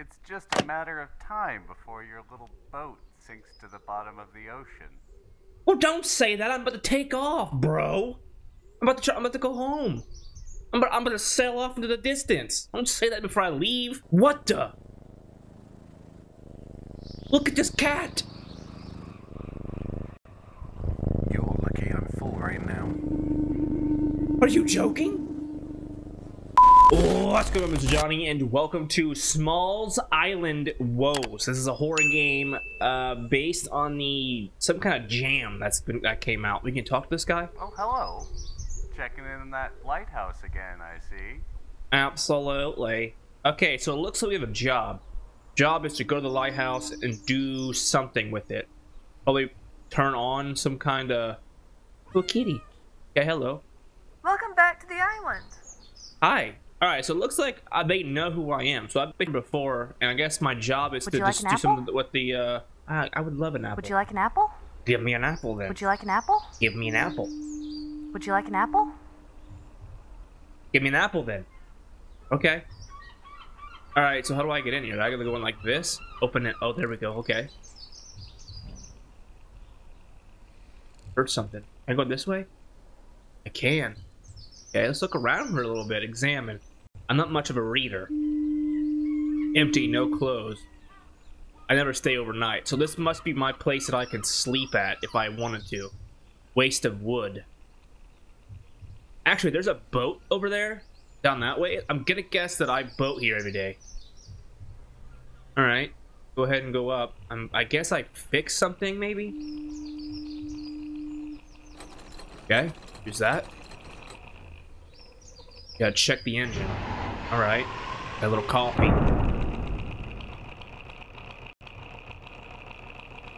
It's just a matter of time before your little boat sinks to the bottom of the ocean. Well, don't say that. I'm about to take off, bro. I'm about to try, I'm about to go home. I'm about, I'm about to sail off into the distance. Don't say that before I leave. What the? Look at this cat. You're lucky I'm full right now. Are you joking? What's going on, Mr. Johnny, and welcome to Smalls Island Woes. This is a horror game uh, based on the some kind of jam that's been that came out. We can talk to this guy. Oh, hello. Checking in on that lighthouse again, I see. Absolutely. Okay, so it looks like we have a job. Job is to go to the lighthouse and do something with it. Probably turn on some kind of. Oh, kitty. Yeah, hello. Welcome back to the island. Hi. All right, so it looks like uh, they know who I am. So I've been here before, and I guess my job is Would to you like just do apple? something with the. Uh, I, I would love an apple. Would you like an apple? Give me an apple then. Would you like an apple? Give me an apple. Would you like an apple? Give me an apple then. Okay. All right, so how do I get in here? I gotta go in like this. Open it. Oh, there we go. Okay. Heard something. Can I go this way? I can. Okay, let's look around for a little bit. Examine. I'm not much of a reader. Empty, no clothes. I never stay overnight, so this must be my place that I can sleep at if I wanted to. Waste of wood. Actually, there's a boat over there, down that way. I'm gonna guess that I boat here every day. All right, go ahead and go up. Um, I guess I fix something, maybe. Okay, use that. Gotta check the engine. All right, a little coffee.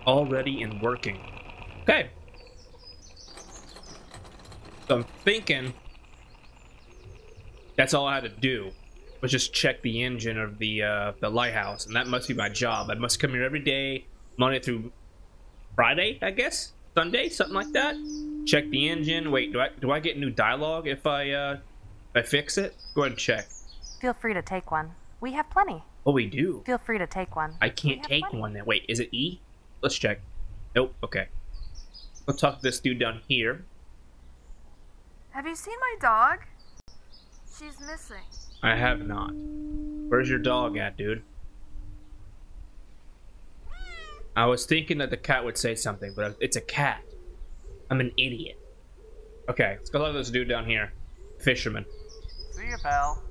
Already and working. Okay. So I'm thinking that's all I had to do was just check the engine of the uh, the lighthouse, and that must be my job. I must come here every day, Monday through Friday, I guess, Sunday, something like that. Check the engine. Wait, do I do I get new dialogue if I uh, if I fix it? Go ahead and check. Feel free to take one. We have plenty. Oh, we do. Feel free to take one. I can't take plenty. one then. Wait, is it E? Let's check. Nope. Okay. Let's talk to this dude down here. Have you seen my dog? She's missing. I have not. Where's your dog at, dude? I was thinking that the cat would say something, but it's a cat. I'm an idiot. Okay, let's go talk to this dude down here. Fisherman. See you, pal.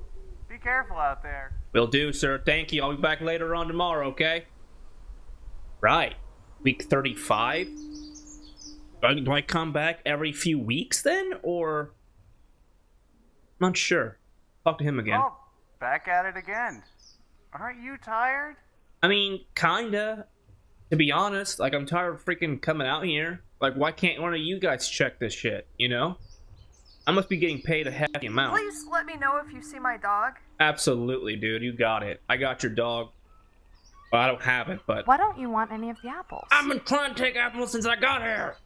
Be careful out there. Will do, sir. Thank you. I'll be back later on tomorrow, okay? Right. Week 35? Do I, come back every few weeks then? Or. Not sure. Talk to him again. Oh, back at it again. Aren't you tired? I mean, kinda. To be honest, like I'm tired of freaking coming out here. Like, why can't one of you guys check this shit? You know? I must be getting paid a hefty amount. Please let me know if you see my dog. Absolutely, dude. You got it. I got your dog. Well, I don't have it, but Why don't you want any of the apples? I've been trying to take apples since I got here.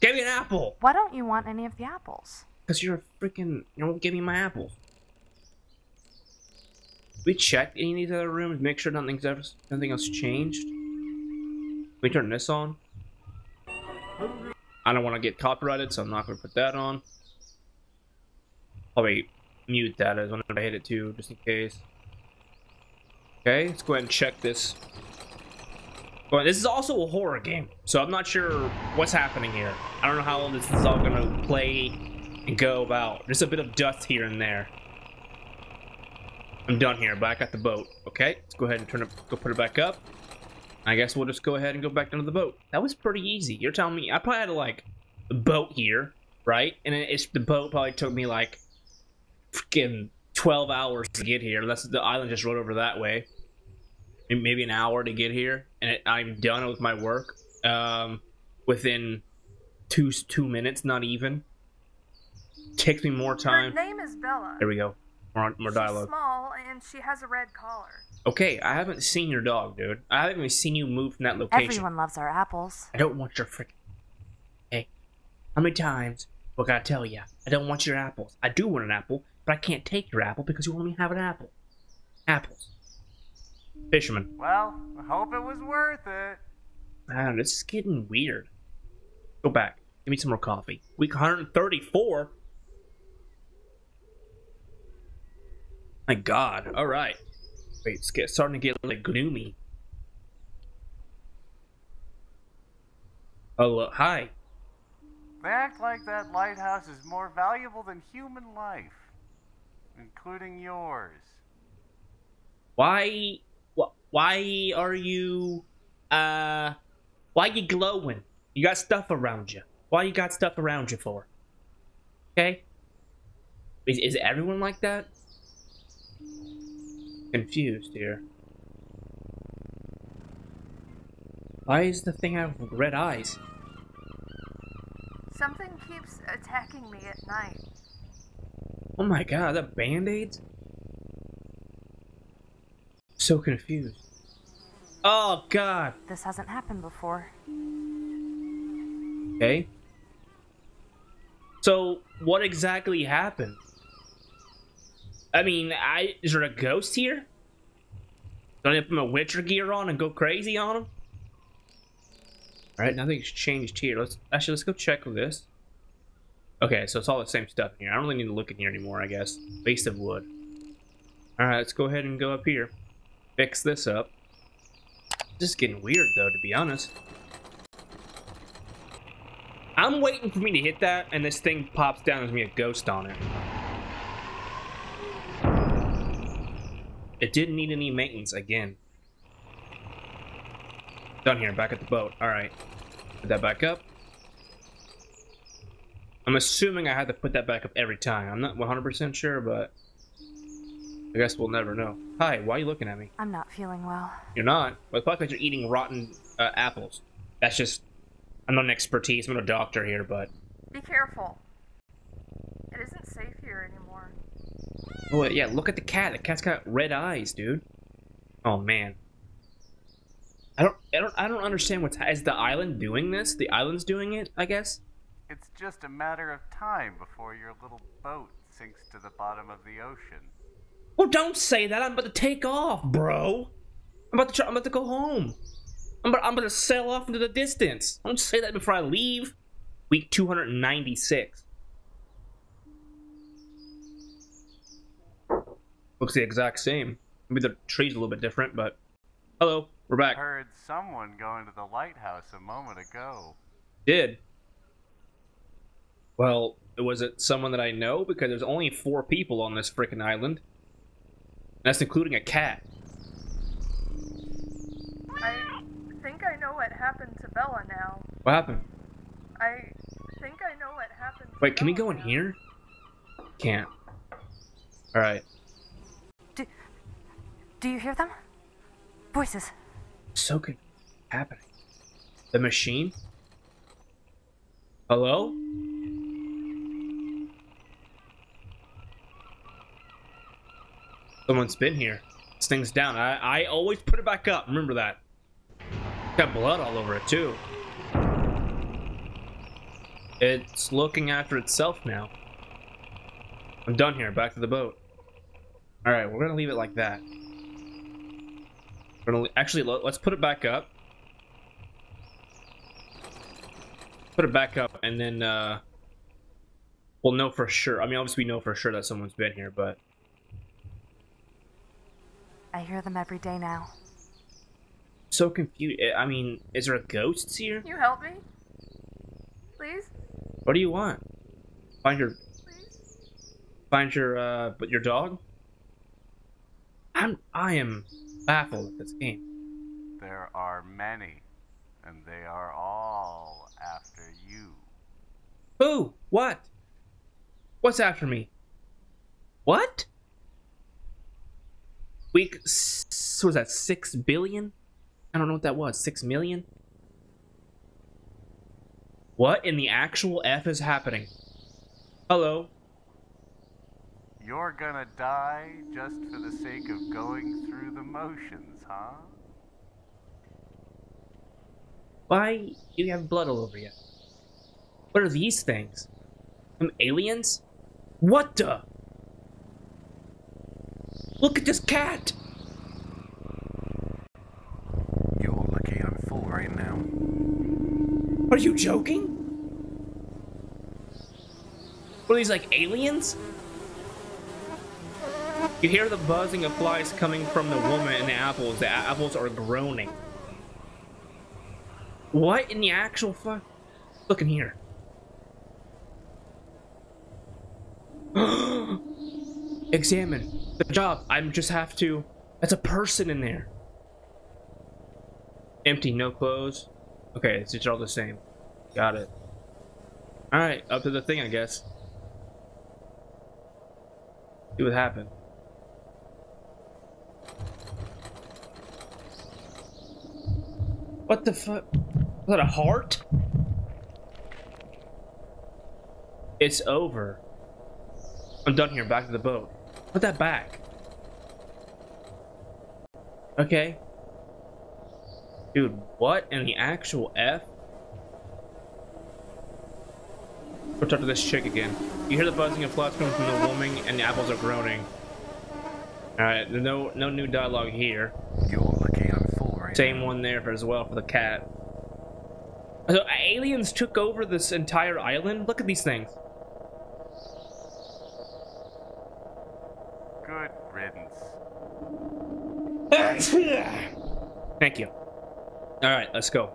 Give me an apple. Why don't you want any of the apples? Cause you're a freaking. You don't give me my apple. We checked any of these other rooms, make sure nothing's ever, nothing else changed. We turn this on. I don't want to get copyrighted, so I'm not going to put that on. Probably mute that as whenever I hit it too, just in case. Okay, let's go ahead and check this. Well, this is also a horror game, so I'm not sure what's happening here. I don't know how this is all to play and go about. There's a bit of dust here and there. I'm done here, but I got the boat. Okay, let's go ahead and turn it, go put it back up. I guess we'll just go ahead and go back down to the boat. That was pretty easy. You're telling me I probably had to like boat here, right? And it's the boat probably took me like freaking 12 hours to get here. That's the island just rode over that way. Maybe- an hour to get here, and it, I'm done with my work um, within two two minutes, not even. Takes me more time. Her name is Bella. There we go. More, more She's dialogue. small and she has a red collar. Okay, I haven't seen your dog, dude. I haven't even seen you move from that location. Everyone loves our apples. I don't want your freaking. Hey, how many times what gotta tell you? I don't want your apples. I do want an apple, but I can't take your apple because you only have an apple. Apples. Fisherman. Well, I hope it was worth it. Man, this is getting weird. Go back. Give me some more coffee. Week 134. My God. All right. Wait, it's get, starting to get like gloomy. Hello. Hi. They act like that lighthouse is more valuable than human life, including yours. Why? Wh- why are you? Uh, why you glowing? You got stuff around you. Why you got stuff around you for? Okay. Is is everyone like that? Confused here. Why is the thing have red eyes? Something keeps attacking me at night. Oh my god, the band-aids? So confused. Oh god. This hasn't happened before. Okay. So, what exactly happened? I mean, I is there a ghost here? Do I put my Witcher gear on and go crazy on him? Alright, nothing's changed here. Let's actually let's go check with this. Okay, so it's all the same stuff in here. I don't really need to look in here anymore, I guess. Base of wood. Alright, let's go ahead and go up here. Fix this up. This is getting weird though, to be honest. I'm waiting for me to hit that, and this thing pops down with me a ghost on it. It didn't need any maintenance again. Done here, back at the boat. Alright. Put that back up. I'm assuming I had to put that back up every time. I'm not 100% sure, but I guess we'll never know. Hi, why are you looking at me? I'm not feeling well. You're not. Well, it's probably because you're eating rotten uh, apples. That's just. I'm not an expertise. I'm not a doctor here, but. Be careful. It isn't safe here anymore. Oh yeah, look at the cat. The cat's got red eyes, dude. Oh man. I don't. I don't. I don't understand what's. Is the island doing this? The island's doing it, I guess. It's just a matter of time before your little boat sinks to the bottom of the ocean. Well, don't say that. I'm about to take off, bro. I'm about to. Try, I'm about to go home. I'm about. I'm about to sail off into the distance. Don't say that before I leave. Week 296. Looks the exact same. Maybe the tree's a little bit different, but hello, we're back. I Heard someone going to the lighthouse a moment ago. Did. Well, was it someone that I know? Because there's only four people on this freaking island. That's including a cat. I think I know what happened to Bella now. What happened? I think I know what happened to Wait, can we go in now. here? Can't. Alright. Do you hear them? Voices. So good. Happening. The machine? Hello? Someone's been here. This thing's down. I, I always put it back up. Remember that. Got blood all over it, too. It's looking after itself now. I'm done here. Back to the boat. Alright, we're gonna leave it like that. We're gonna actually let- let's put it back up. Put it back up, and then uh, we'll know for sure. I mean, obviously we know for sure that someone's been here, but I hear them every day now. so confused. I mean, is there a ghost here? Can You help me? Please? What do you want? Find your Please? find your uh, but your dog. I'm I am baffled at this game. There are many, and they are all after you. Who? What? What's after me? What? Week s- what was that six billion? I don't know what that was. Six million? What in the actual F is happening? Hello? You're gonna die just for the sake of going through the motions, huh? Why do you have blood all over you? What are these things? Some aliens? What the? Look at this cat! You're lucky I'm full right now. Are you joking? What are these, like, aliens? You hear the buzzing of flies coming from the woman and the apples. The apples are groaning. What in the actual fuck? Look in here. Examine. The job. I just have to. That's a person in there. Empty, no clothes. Okay, it's all the same. Got it. Alright, up to the thing, I guess. See what happened. What the fuck? Was that a heart? It's over. I'm done here. Back to the boat. Put that back. Okay. Dude, what in the actual F? Go talk to this chick again. You hear the buzzing of flies coming from the woman and the apples are groaning. Alright, there's no no new dialogue here. You're lucky I'm full right Same now. one there for as well for the cat. So aliens took over this entire island? Look at these things. Thank you. Alright, let's go.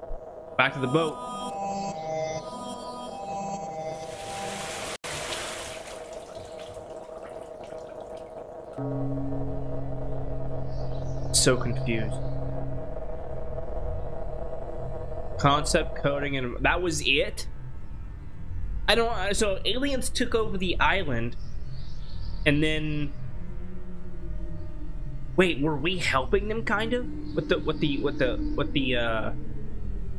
Back to the boat. So confused. Concept coding and that was it? I don't so aliens took over the island and then Wait, were we helping them kind of with the with the with the with the uh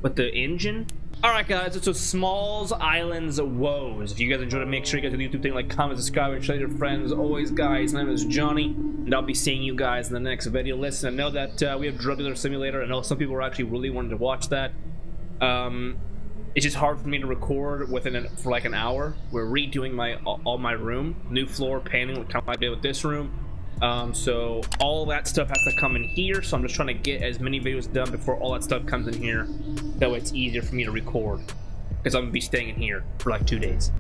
with the engine? All right, guys, it's a Smalls Islands Woes. If you guys enjoyed it, make sure you guys do the YouTube thing, like, comment, subscribe, and share your friends. As always, guys, my name is Johnny, and I'll be seeing you guys in the next video. Listen, I know that uh, we have Drug Dealer Simulator. I know some people are actually really wanting to watch that. Um, it's just hard for me to record within an, for like an hour. We're redoing my all, all my room, new floor painting, kind of like I did with this room. Um, so all that stuff has to come in here. So I'm just trying to get as many videos done before all that stuff comes in here. That way it's easier for me to record. Because I'm gonna be staying in here for like two days.